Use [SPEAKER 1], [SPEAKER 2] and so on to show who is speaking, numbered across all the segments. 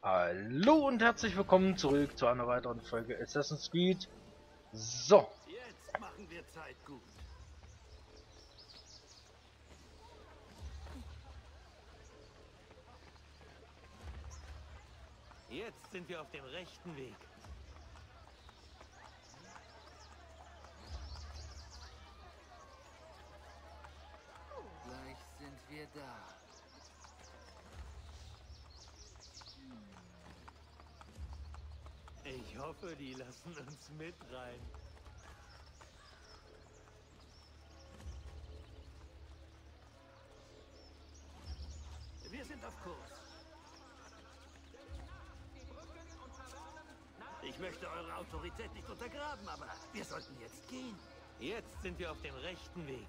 [SPEAKER 1] Hallo und herzlich willkommen zurück zu einer weiteren Folge Assassin's Creed. So,
[SPEAKER 2] Jetzt machen wir Zeit gut.
[SPEAKER 3] Jetzt sind wir auf dem rechten Weg.
[SPEAKER 2] Gleich sind wir da.
[SPEAKER 3] Ich hoffe, die lassen uns mit rein.
[SPEAKER 2] Wir sind auf Kurs. Ich möchte eure Autorität nicht untergraben, aber wir sollten jetzt gehen.
[SPEAKER 3] Jetzt sind wir auf dem rechten Weg.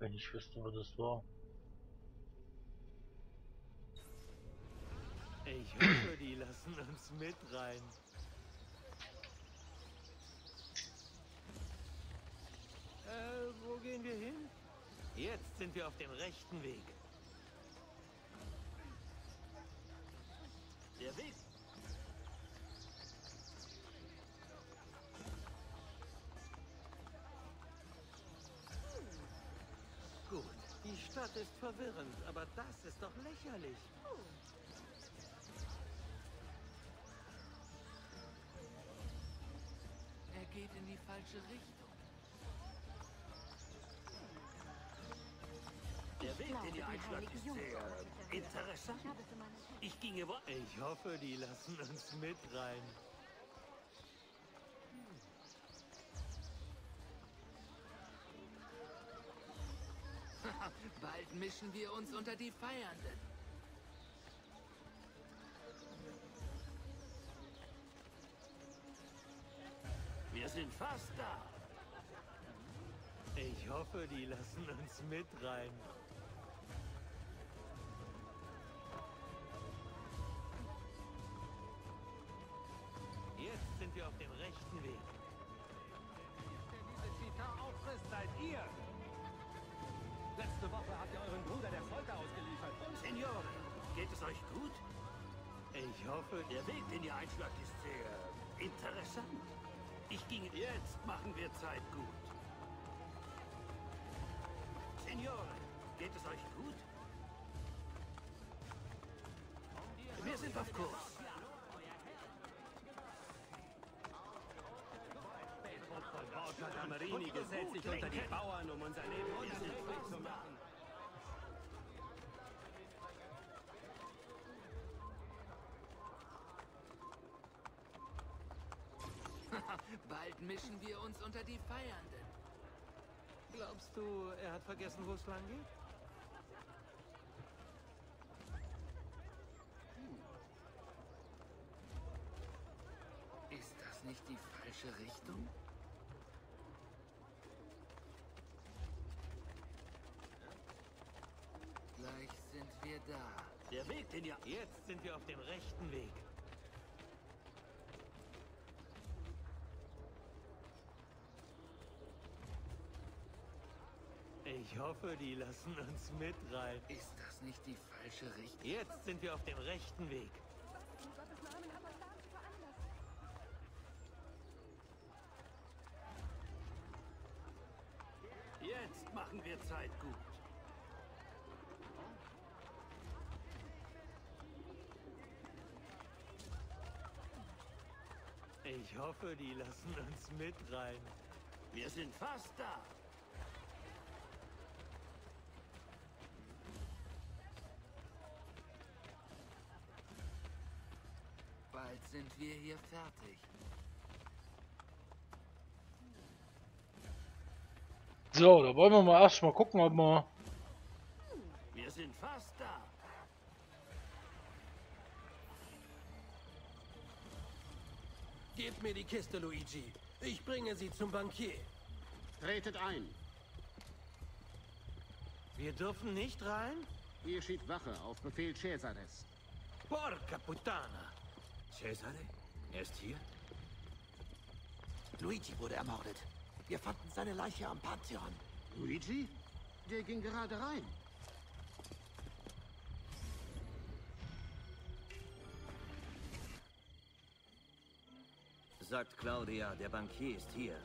[SPEAKER 1] Wenn ich wüsste, wo das war.
[SPEAKER 3] Ich hoffe, die lassen uns mit rein. Äh, wo gehen wir hin? Jetzt sind wir auf dem rechten Weg. Stadt ist verwirrend, aber das ist doch lächerlich.
[SPEAKER 2] Er geht in die falsche Richtung. Der Weg, ihr
[SPEAKER 4] die heilige
[SPEAKER 2] ist sehr interessant.
[SPEAKER 4] Ich
[SPEAKER 2] ginge wo...
[SPEAKER 3] Ich hoffe, die lassen uns mit rein.
[SPEAKER 2] Mischen wir uns unter die Feiernden. Wir sind fast da.
[SPEAKER 3] Ich hoffe, die lassen uns mit rein. Jetzt sind wir auf dem rechten Weg.
[SPEAKER 5] diese Cheetah auffrisst, seid ihr! Letzte Woche habt ihr euren Bruder der Folter ausgeliefert. Und
[SPEAKER 2] Signore, geht es euch gut?
[SPEAKER 3] Ich hoffe,
[SPEAKER 2] Der Weg, den ihr einschlagt, ist sehr interessant. Ich ginge... Jetzt machen wir Zeit gut. Signore, geht es euch gut? Wir sind auf Kurs.
[SPEAKER 5] Borgia Damarini gesellt sich unter die Bauern, um unser Leben unmöglich zu machen.
[SPEAKER 2] Mischen wir uns unter die Feiernden.
[SPEAKER 3] glaubst du, er hat vergessen, wo es lang geht?
[SPEAKER 2] Ist das nicht die falsche Richtung? Gleich sind wir da. Der Weg, den ihr...
[SPEAKER 3] Jetzt sind wir auf dem rechten Weg. Ich hoffe, die lassen uns mit rein.
[SPEAKER 2] Ist das nicht die falsche Richtung?
[SPEAKER 3] Jetzt sind wir auf dem rechten Weg.
[SPEAKER 2] Jetzt machen wir Zeit gut.
[SPEAKER 3] Ich hoffe, die lassen uns mit rein.
[SPEAKER 2] Wir sind fast da. Bald sind wir hier fertig.
[SPEAKER 1] So, da wollen wir mal erstmal gucken, ob wir
[SPEAKER 2] Wir sind fast da.
[SPEAKER 3] Gebt mir die Kiste, Luigi. Ich bringe sie zum Bankier.
[SPEAKER 6] Tretet ein.
[SPEAKER 3] Wir dürfen nicht rein?
[SPEAKER 6] Hier steht Wache auf Befehl Cesares.
[SPEAKER 3] Porca puttana.
[SPEAKER 2] Cesare? Er ist hier?
[SPEAKER 7] Luigi wurde ermordet. Wir fanden seine Leiche am Pantheon.
[SPEAKER 6] Luigi? Der ging gerade rein.
[SPEAKER 2] Sagt Claudia, der Bankier ist hier.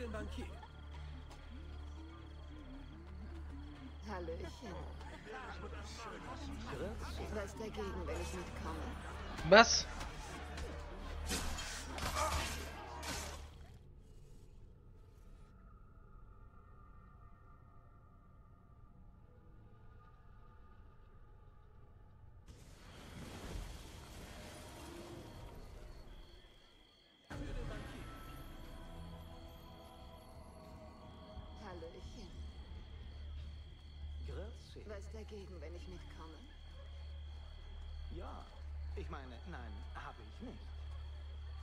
[SPEAKER 3] Den Bankier.
[SPEAKER 8] Hallöchen. Was dagegen, wenn ich mitkomme?
[SPEAKER 1] Was?
[SPEAKER 7] Grüezi.
[SPEAKER 8] Was dagegen, wenn ich mitkomme?
[SPEAKER 7] Ja. Ich meine, nein, habe ich nicht.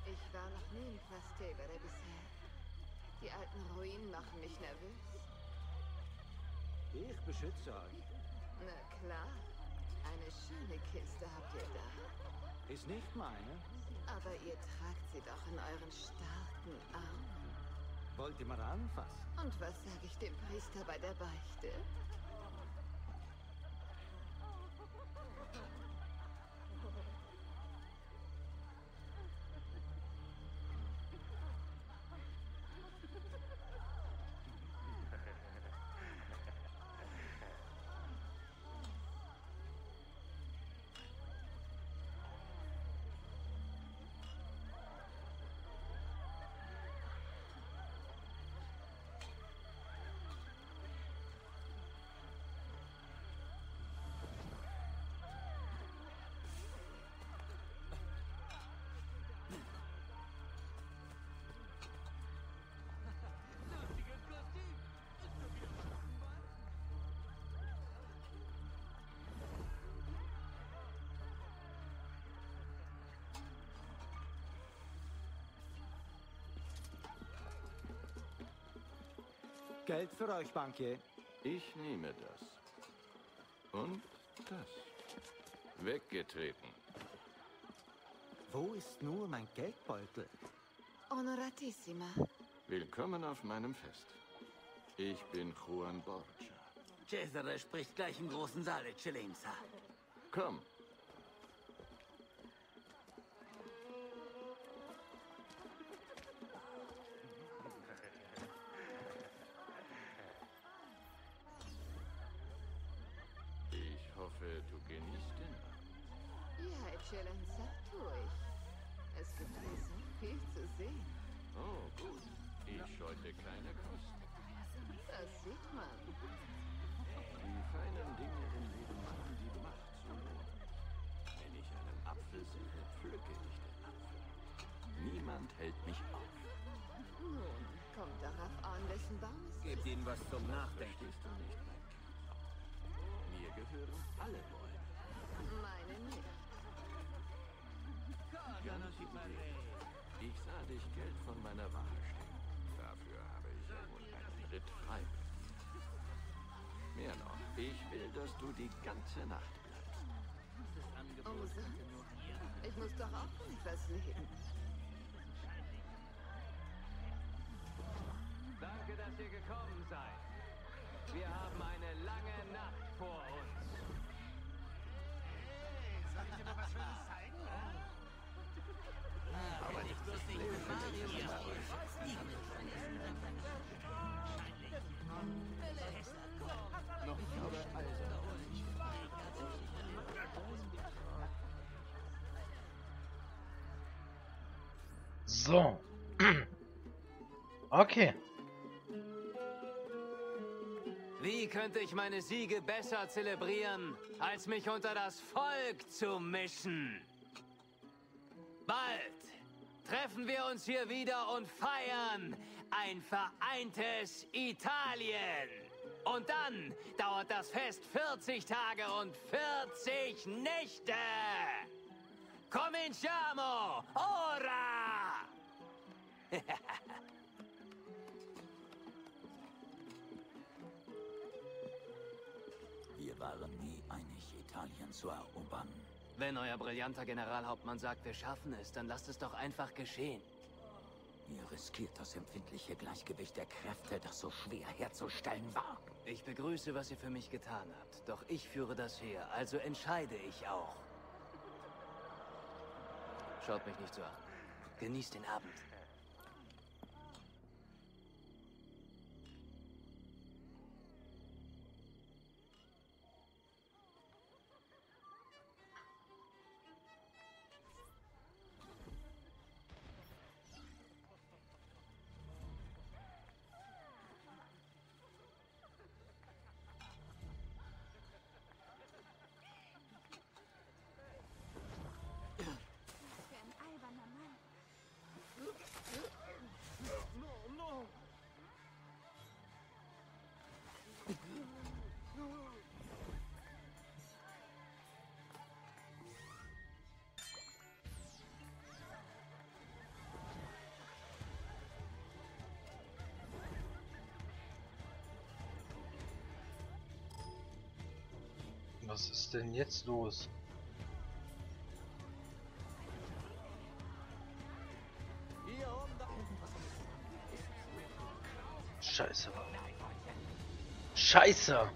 [SPEAKER 8] Ich war noch nie in Trastevere bisher. Die alten Ruinen machen mich nervös.
[SPEAKER 7] Ich beschütze euch.
[SPEAKER 8] Na klar. Eine schöne Kiste habt ihr da.
[SPEAKER 7] Ist nicht meine.
[SPEAKER 8] Aber ihr tragt sie doch in euren starken Armen.
[SPEAKER 7] Wollt ihr mal anfassen?
[SPEAKER 8] Und was sage ich dem Priester bei der Beichte?
[SPEAKER 7] Geld für euch, Bankier.
[SPEAKER 9] Ich nehme das. Und das. Weggetreten.
[SPEAKER 7] Wo ist nur mein Geldbeutel?
[SPEAKER 8] Honoratissima.
[SPEAKER 9] Willkommen auf meinem Fest. Ich bin Juan Borgia.
[SPEAKER 2] Cesare spricht gleich im großen Saal, Eccellenza.
[SPEAKER 9] Komm,
[SPEAKER 8] es
[SPEAKER 10] Gebt ihnen was zum Nachdenken.
[SPEAKER 11] Verstehst du nicht, mein Kind? Mir gehören alle Bäume.
[SPEAKER 8] Meine nicht.
[SPEAKER 9] Ich sah dich Geld von meiner Wache stehen. Dafür habe ich ja wohl einen Ritt frei. Mehr noch, ich will, dass du die ganze Nacht bleibst.
[SPEAKER 8] Umso. Ich muss doch auch etwas leben.
[SPEAKER 10] Danke, dass ihr gekommen seid. Wir haben eine lange Nacht vor uns.
[SPEAKER 12] Soll ich dir mal was Schönes zeigen?
[SPEAKER 11] Aber nicht das Leben mit Noch ich habe Eisen auf dich.
[SPEAKER 1] So. Okay.
[SPEAKER 10] Wie könnte ich meine Siege besser zelebrieren, als mich unter das Volk zu mischen? Bald treffen wir uns hier wieder und feiern ein vereintes Italien. Und dann dauert das Fest 40 Tage und 40 Nächte. Cominciamo! Ora!
[SPEAKER 11] Wir waren nie einig, Italien zu erobern.
[SPEAKER 10] Wenn euer brillanter Generalhauptmann sagt, wir schaffen es, dann lasst es doch einfach geschehen.
[SPEAKER 11] Ihr riskiert das empfindliche Gleichgewicht der Kräfte, das so schwer herzustellen war.
[SPEAKER 10] Ich begrüße, was ihr für mich getan habt. Doch ich führe das Heer, also entscheide ich auch. Schaut mich nicht so an. Genießt den Abend.
[SPEAKER 1] Was ist denn jetzt los? Scheiße. Scheiße.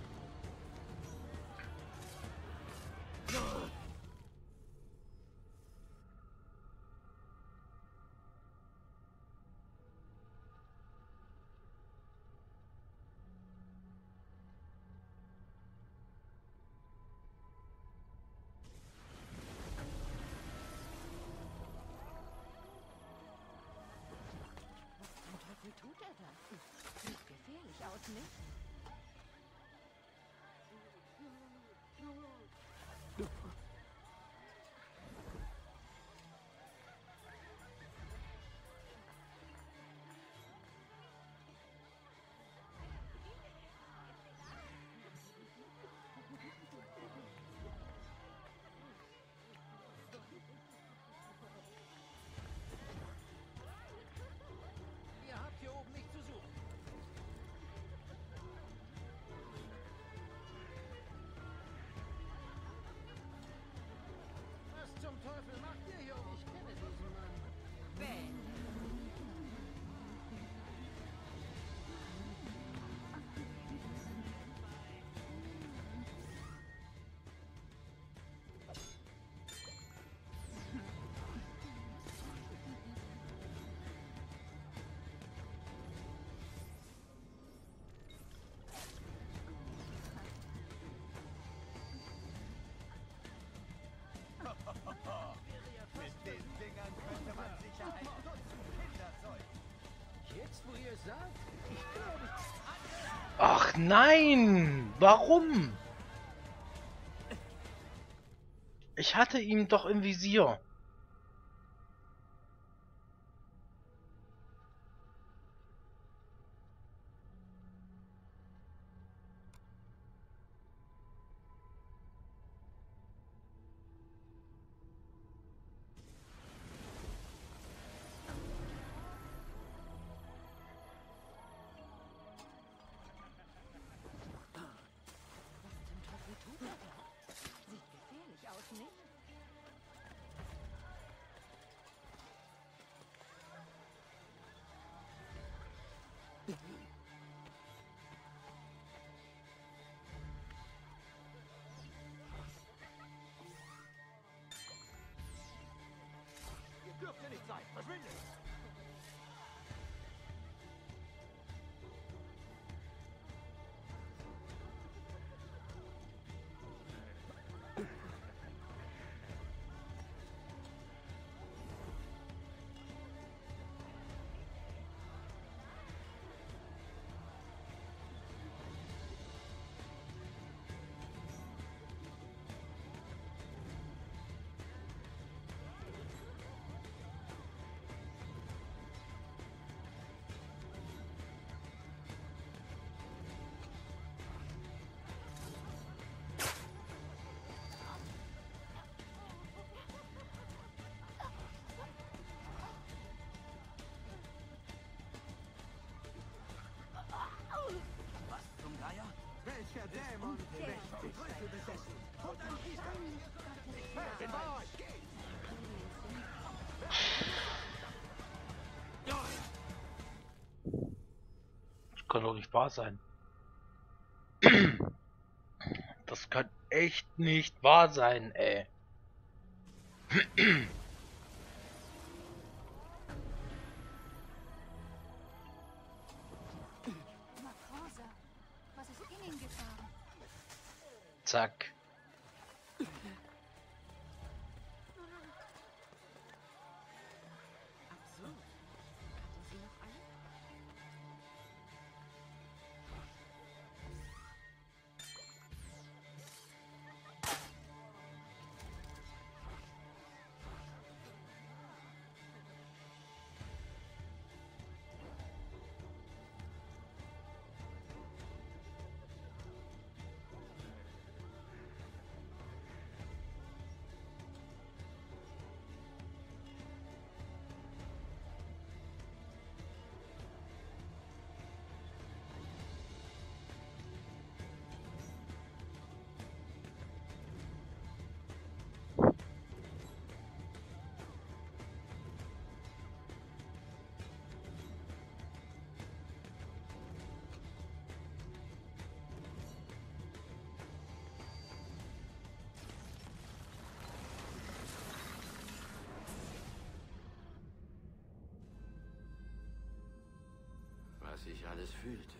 [SPEAKER 1] Nein! Warum? Ich hatte ihn doch im Visier. Das kann doch nicht wahr sein. Das kann echt nicht wahr sein, ey. Zack.
[SPEAKER 9] Was ich alles fühlte,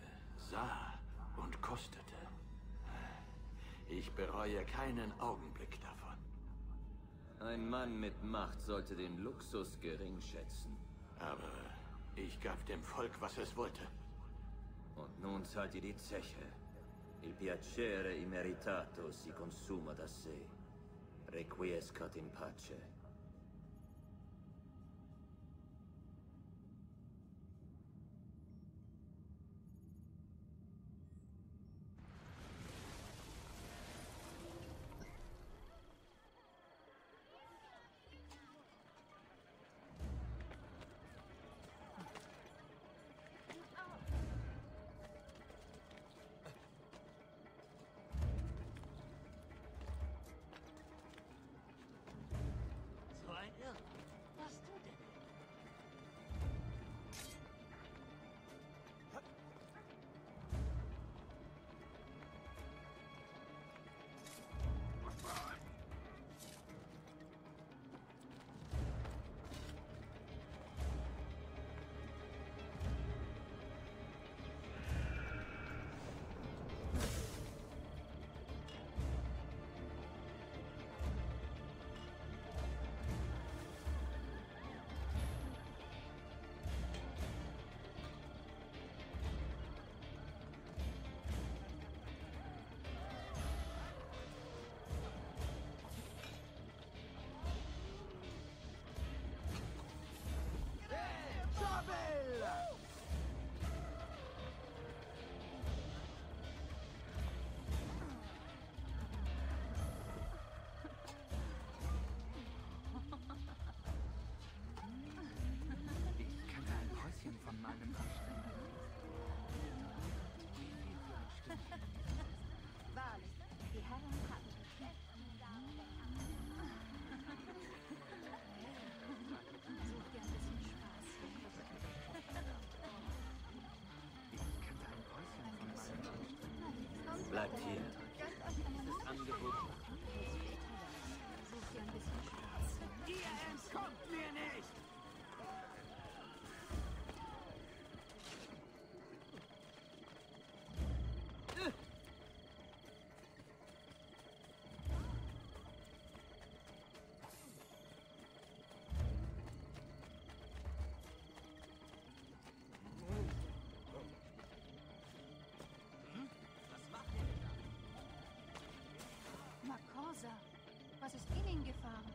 [SPEAKER 9] sah und kostete. Ich bereue keinen Augenblick davon.
[SPEAKER 13] Ein Mann mit Macht sollte den Luxus gering schätzen.
[SPEAKER 9] Aber ich gab dem Volk, was es wollte.
[SPEAKER 13] Und nun zahlt ihr die Zeche. Il piacere immeritato si consuma da sé. Requiescat in pace.
[SPEAKER 4] back here. Gefahren?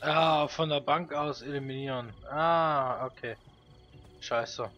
[SPEAKER 1] Ah, von der Bank aus eliminieren. Ah, okay. Scheiße.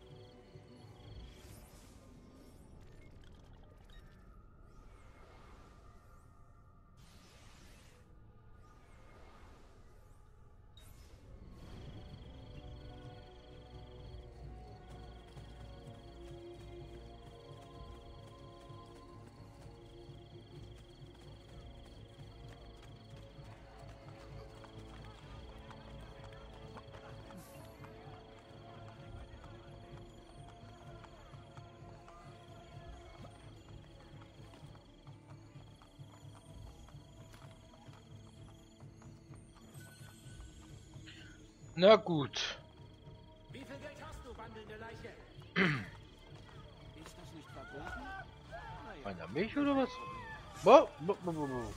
[SPEAKER 1] Na gut.
[SPEAKER 5] Wie viel Geld hast du, wandelnde Leiche? Ist das nicht verboten?
[SPEAKER 1] Einer Milch oder was? Wo, wo, wo, wo.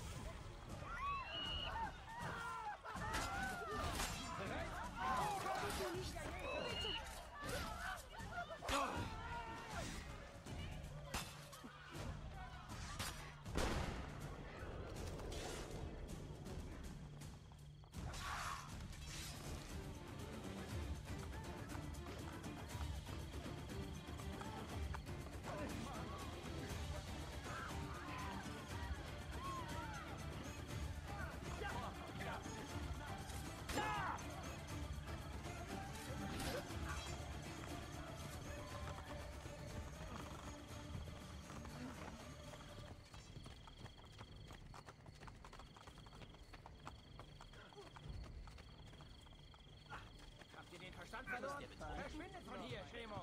[SPEAKER 5] Verschwindet von hier, Schemo!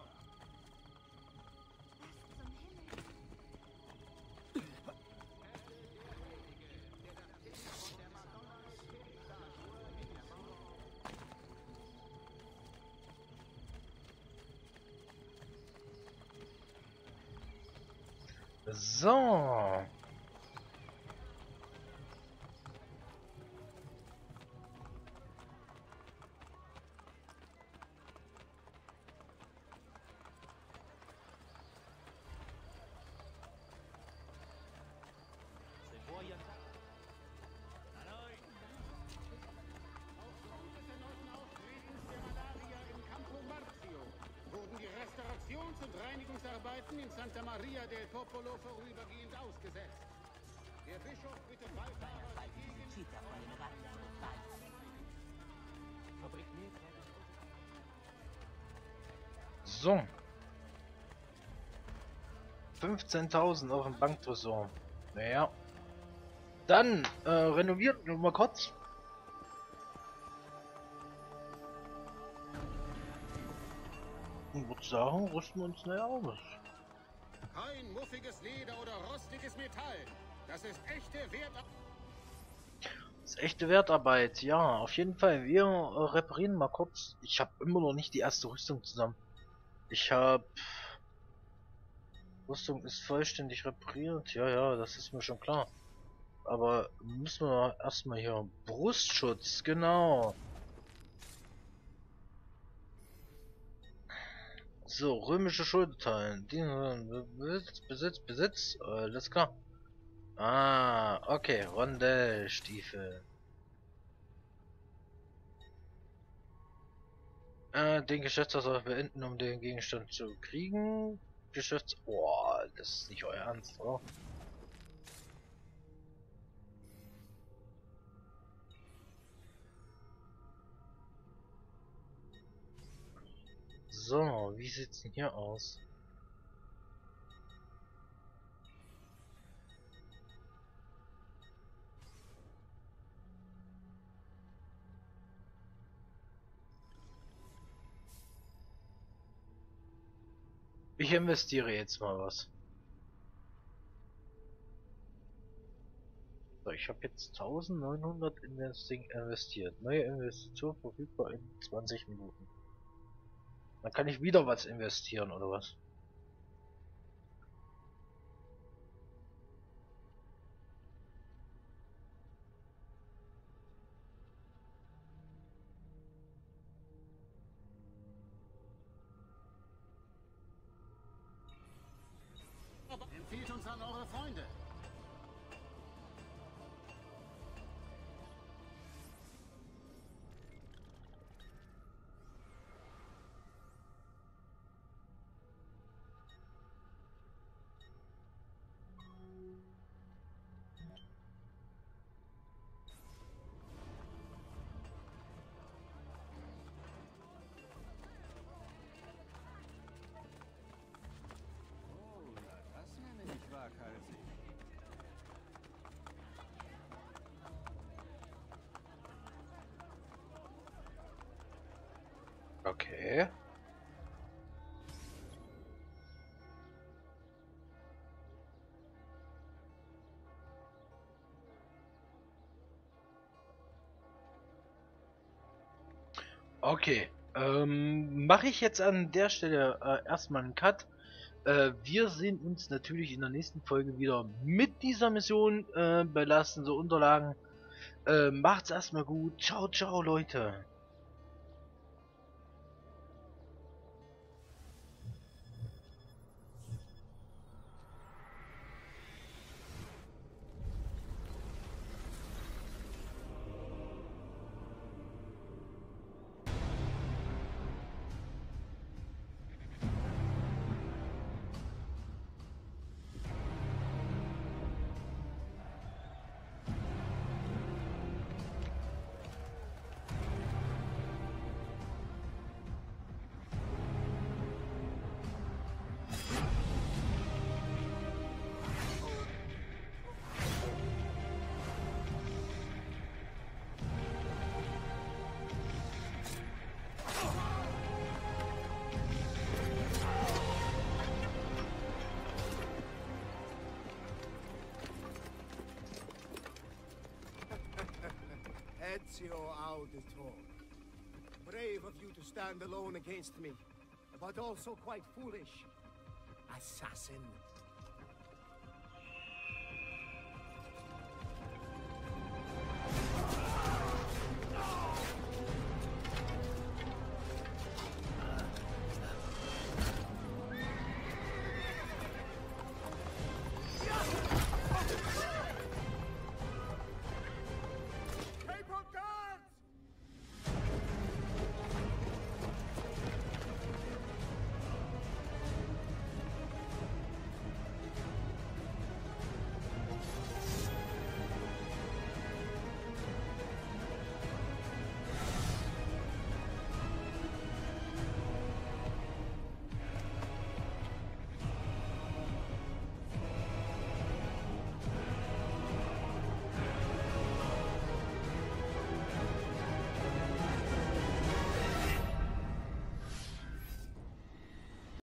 [SPEAKER 1] So.
[SPEAKER 14] Reinigungsarbeiten in Santa Maria del Popolo vorübergehend ausgesetzt. Der Bischof bittet Wallfahrer.
[SPEAKER 1] So. 15.000 auf dem Banktresor. Naja. Dann äh, renovieren wir mal kurz. Sagen, rüsten wir uns näher aus.
[SPEAKER 14] Kein muffiges Leder oder rostiges Metall. Das ist echte Wert...
[SPEAKER 1] Das ist echte Wertarbeit, ja, auf jeden Fall. Wir äh, reparieren mal kurz. Ich habe immer noch nicht die erste Rüstung zusammen. Ich habe... Rüstung ist vollständig repariert. Ja, ja, das ist mir schon klar. Aber müssen wir erstmal hier... Brustschutz, genau. So, römische Schulterteilen. Die Besitz, Besitz, Besitz. Alles klar. Ah, okay. Rondellstiefel. Äh, den Geschäftsvertrag beenden, um den Gegenstand zu kriegen. Geschäfts... Boah, das ist nicht euer Ernst, oder? So, wie sieht's denn hier aus? Ich investiere jetzt mal was. So, ich habe jetzt 1900 Investing investiert. Neue Investition verfügbar in 20 Minuten. Dann kann ich wieder was investieren, oder was? Okay. Okay, ähm, mache ich jetzt an der Stelle äh, erstmal einen Cut. Äh, wir sehen uns natürlich in der nächsten Folge wieder mit dieser Mission äh, belastende Unterlagen. Äh, macht's erstmal gut. Ciao, ciao, Leute.
[SPEAKER 15] Ezio Auditore. Brave of you to stand alone against me, but also quite foolish. Assassin.